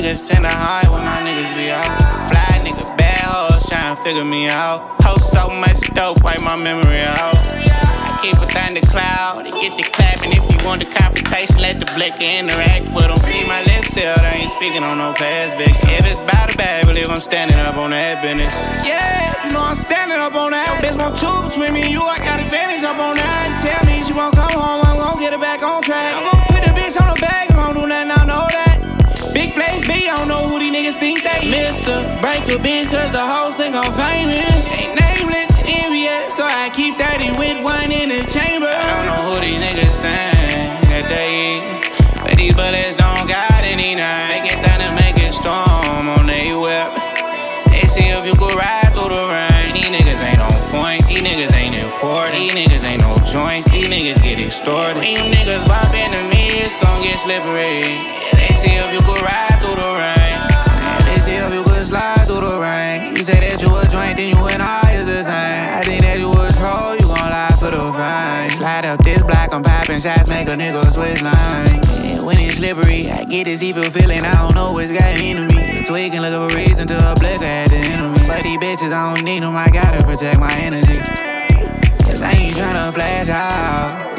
niggas tend to hide when my niggas be out. Fly nigga, bad hoes tryna figure me out. Hold so much dope, wipe my memory out. I keep a thundercloud to get the clapping. If you want the confrontation, let the blicker interact with them. Be my lip sealed, I ain't speaking on no past, big. If it's about a bag, believe I'm standing up on that business. Yeah, you know I'm standing up on that. Bitch won't choose between me and you, I got advantage up on that. You tell me Flames don't know who these niggas think they Mister Break a bitch cause the hoes think I'm famous. Ain't nameless, envious, so I keep 30 with one in the chamber. I don't know who these niggas think that they eat But these bullets don't got any name. Make it thunder, make it storm on they whip They see if you could ride through the rain. These niggas ain't on point, these niggas ain't important. These niggas ain't no joints, these niggas get extorted. When you niggas bop into me, it's gon' get slippery They see if you could ride through the rain. They see if you could slide through the rain. You say that you a joint, then you and I is the same. I think that you a troll, you gon' lie for the fame Slide up this block, I'm popping shots, make a nigga switch lanes. And when it's slippery, I get this evil feeling. I don't know what's got into me. Tweaking, looking for reason to a blicker at the of But these bitches, I don't need them, I gotta protect my energy. Cause I ain't tryna flash out,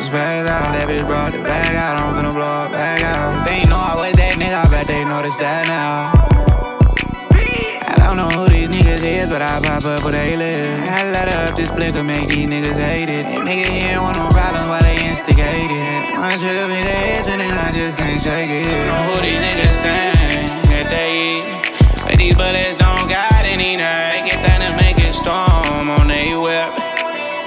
but I pop up where they live I let up this blicker, make these niggas hate it. And nigga, ain't want no problems while they instigate it. My trigger be the hits and then I just can't shake it. Don't know who these niggas think that they eat But these bullets don't got any name. Make it thunder, make it storm on they whip.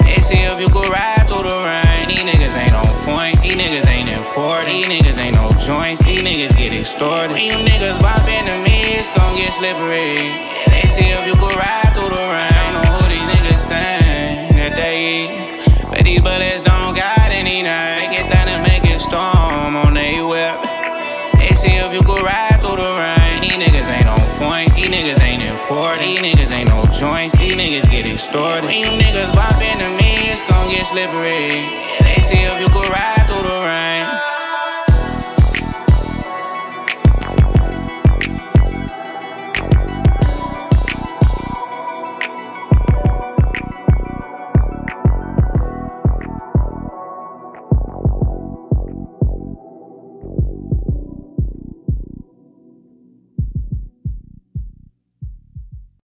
They see if you could ride through the rain. These niggas ain't on point, these niggas ain't important. These niggas ain't no joints, these niggas get extorted. When you niggas bop into me, it's gon' get slippery. They see if you They see if you could ride through the rain. These niggas ain't on point, these niggas ain't important. These niggas ain't no joints, these niggas get extorted. When you niggas bop into me, it's gon' get slippery. They see if